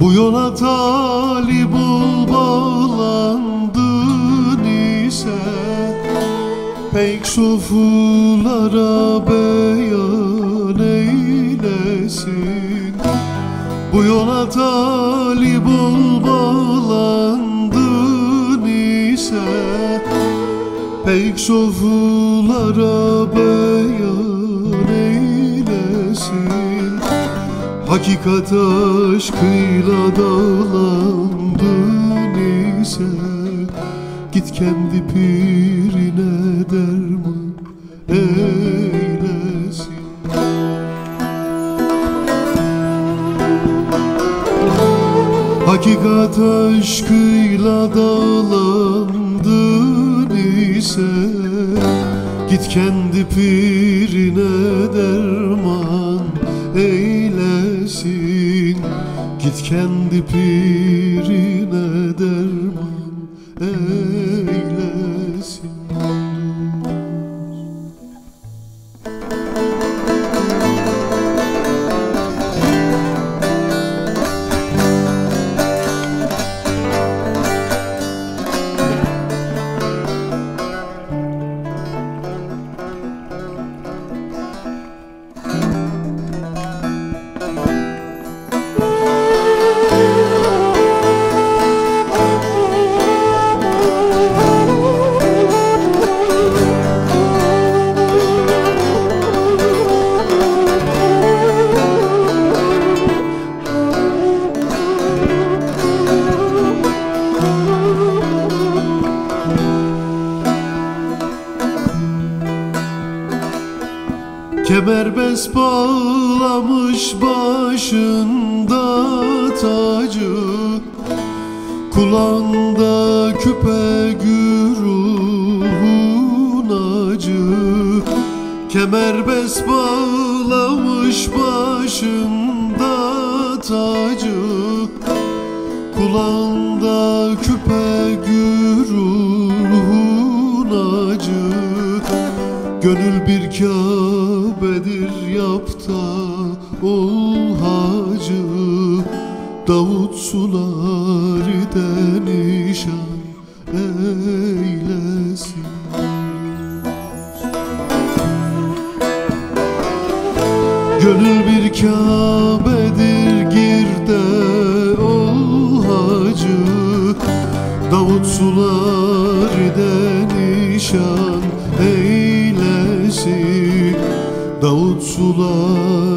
Bu yola talip ol bağlandın ise Pek sofulara beyan eylesin. Bu yola talip ol bağlandın ise Pek sofulara beyan eylesin Hakikat aşkıyla dağlandın ise Git kendi pirine derman eylesin. Hakikat aşkıyla dağlandın ise Git kendi pirine derman kendi pirine Kemerbez bağlamış başında tacı Kulağında küpe gürulhun acı. Kemerbez bağlamış başında tacı Kulağında küpe Gönül bir Kabe'dir yapta ol hacı Davut suları nişan eylesin. Gönül bir Kabe'dir gir de ol hacı Davut suları nişan eylesin Davut eylesin